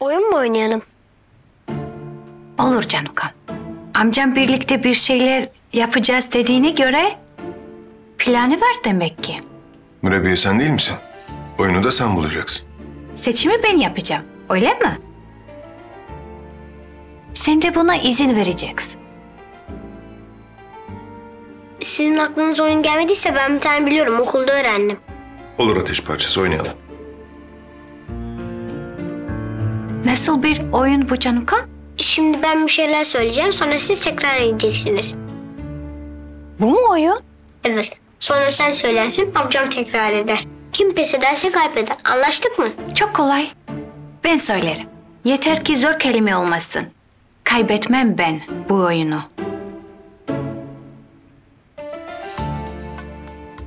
Oyun mu oynayalım? Olur Canuka. Amcam birlikte bir şeyler yapacağız dediğine göre planı var demek ki. Mürebbiye sen değil misin? Oyunu da sen bulacaksın. Seçimi ben yapacağım. Öyle mi? Sen de buna izin vereceksin. Sizin aklınıza oyun gelmediyse ben bir tane biliyorum. Okulda öğrendim. Olur ateş parçası oynayalım. Nasıl bir oyun bu Canuka? Şimdi ben bir şeyler söyleyeceğim. Sonra siz tekrar edeceksiniz. Bu mu oyun? Evet. Sonra sen söylersin. Amcam tekrar eder. Kim pes ederse kaybeder. Anlaştık mı? Çok kolay. Ben söylerim. Yeter ki zor kelime olmasın. Kaybetmem ben bu oyunu.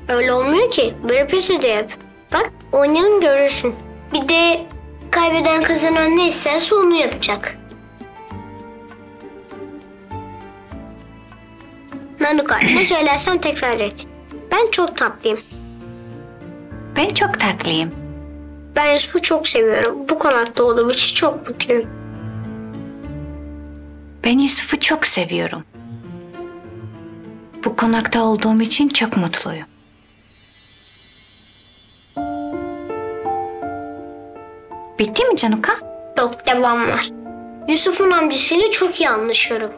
Öyle olmuyor ki. Böyle pes ediyor hep. Bak oynayalım görürsün. Bir de kaybeden kazanan ne isterse onu yapacak. Nanuka ne söylersem tekrar et. Ben çok tatlıyım. Ben çok tatlıyım. Ben Yusuf'u çok seviyorum. Bu konakta olduğum için çok mutluyum. Ben Yusuf'u çok seviyorum. Bu konakta olduğum için çok mutluyum. Bitti mi Canuka? Yok devam var. Yusuf'un amcasıyla çok iyi anlaşıyorum.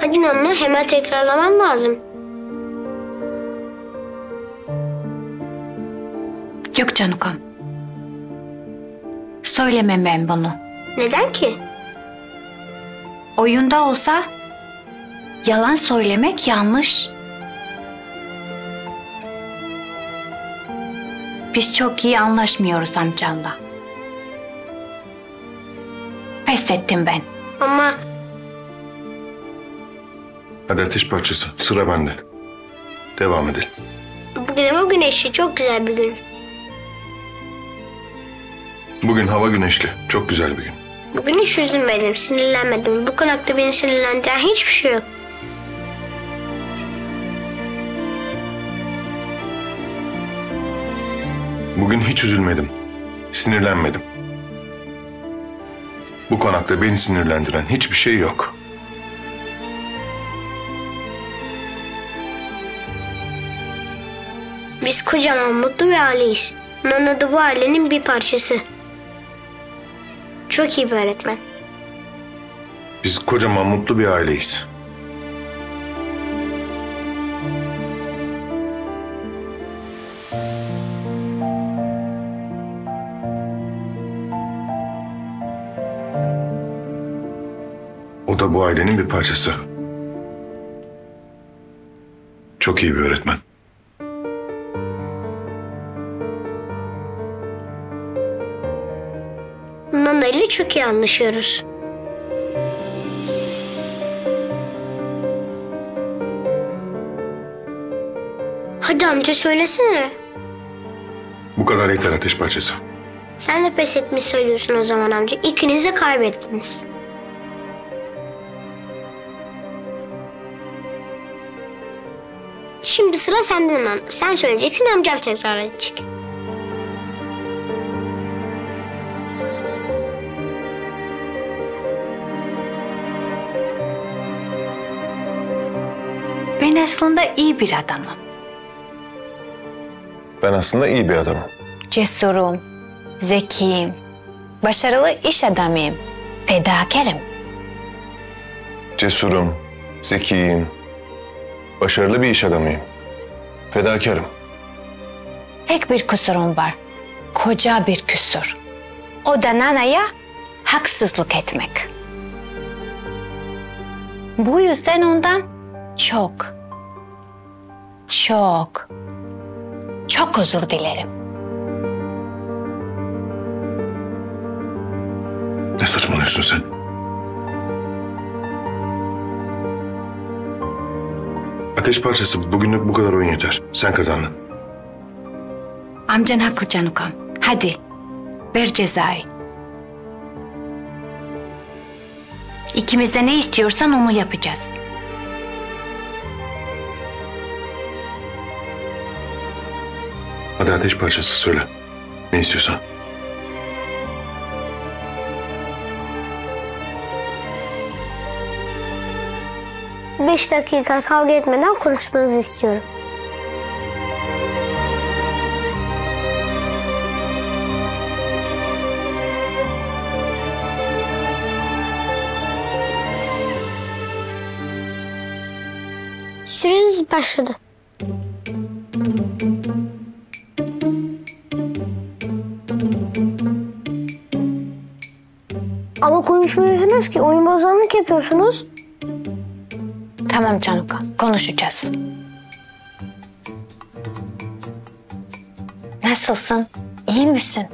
Hadi Nana hemen tekrarlaman lazım. Yok Canuka. Söylemem ben bunu. Neden ki? Oyunda olsa yalan söylemek yanlış. Biz çok iyi anlaşmıyoruz amcanla. Pes ettim ben. Ama Hadi ateş parçası sıra bende. Devam edelim. bugün hava güneşli çok güzel bir gün. Bugün hava güneşli. Çok güzel bir gün. Bugün hiç üzülmedim, sinirlenmedim. Bu konakta beni sinirlendiren hiçbir şey yok. Bugün hiç üzülmedim. Sinirlenmedim. Bu konakta beni sinirlendiren hiçbir şey yok. Biz kocaman mutlu bir aileyiz. Nana da bu ailenin bir parçası. Çok iyi bir öğretmen. Biz kocaman mutlu bir aileyiz. Da bu ailenin bir parçası. Çok iyi bir öğretmen. Nana ile çok iyi anlaşıyoruz. Hadi amca söylesene. Bu kadar yeter ateş parçası. Sen de pes etmiş söylüyorsun o zaman amca. İkiniz de kaybettiniz. Şimdi sıra sende Nana. Sen söyleyeceksin amcam tekrar edecek. Ben aslında iyi bir adamım. Ben aslında iyi bir adamım. Cesurum, zekiyim, başarılı iş adamıyım, fedakarım. Cesurum, zekiyim, başarılı bir iş adamıyım. Fedakarım. Tek bir kusurum var. Koca bir küsur. O da Nana'ya haksızlık etmek. Bu yüzden ondan çok, çok, çok özür dilerim. Ne saçmalıyorsun sen? Ateş parçası bugünlük bu kadar oyun yeter. Sen kazandın. Amcan haklı Canukam. Hadi, ver cezayı. İkimiz de ne istiyorsan onu yapacağız. Hadi ateş parçası söyle. Ne istiyorsan. Beş dakika kavga etmeden konuşmanızı istiyorum. Süreniz başladı. Ama konuşmuyorsunuz ki oyun bozanlık yapıyorsunuz. Tamam Canukan, konuşacağız. Nasılsın? İyi misin?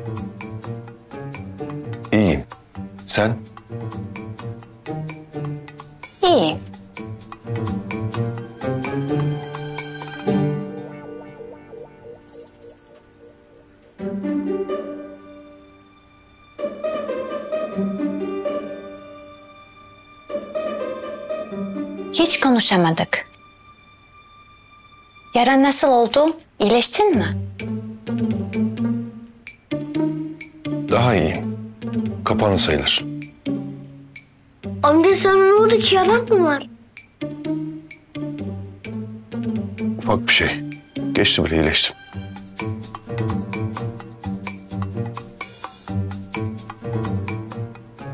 İyiyim. Sen? Hiç konuşamadık. Yaran nasıl oldu? İyileştin mi? Daha iyiyim. Kapanı sayılır. Amca sana ne oldu ki yaran mı var? Ufak bir şey. Geçti bile iyileştim.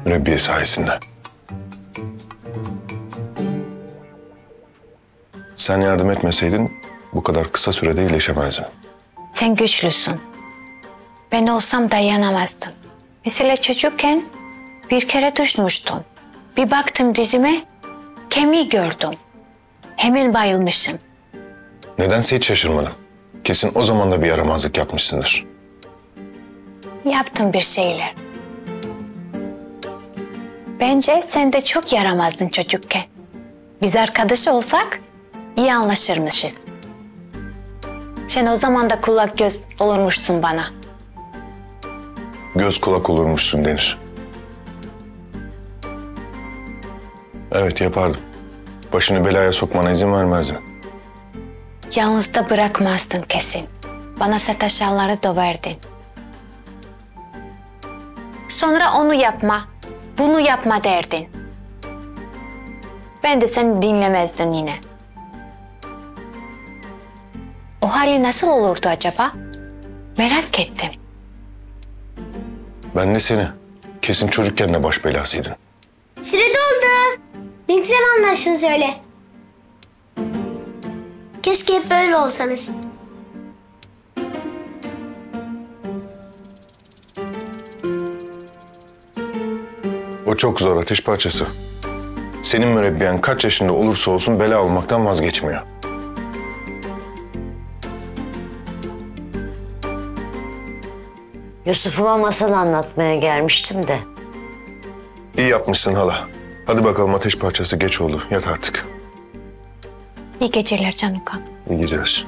Mürebbiye sayesinde. Sen yardım etmeseydin bu kadar kısa sürede iyileşemezdin. Sen güçlüsün. Ben olsam dayanamazdım. Mesela çocukken bir kere düşmüştüm. Bir baktım dizime, kemiği gördüm. Hemen bayılmışım. Nedense hiç şaşırmadım. Kesin o zaman da bir yaramazlık yapmışsındır. Yaptım bir şeyler. Bence sen de çok yaramazdın çocukken. Biz arkadaş olsak iyi anlaşırmışız. Sen o zaman da kulak göz olurmuşsun bana. Göz kulak olurmuşsun denir. Evet yapardım. Başını belaya sokmana izin vermezdim. Yalnız da bırakmazdın kesin. Bana sataşanları döverdin. Sonra onu yapma, bunu yapma derdin. Ben de seni dinlemezdim yine. Hali nasıl olurdu acaba? Merak ettim. Ben de seni. Kesin çocukken de baş belasıydın. Süre doldu. Ne güzel anlaştınız öyle. Keşke hep böyle olsanız. O çok zor ateş parçası. Senin mürebbiyen kaç yaşında olursa olsun bela olmaktan vazgeçmiyor. Yusuf'uma masal anlatmaya gelmiştim de. İyi yapmışsın hala. Hadi bakalım ateş parçası geç oldu. Yat artık. İyi geceler Canuka. İyi geceler.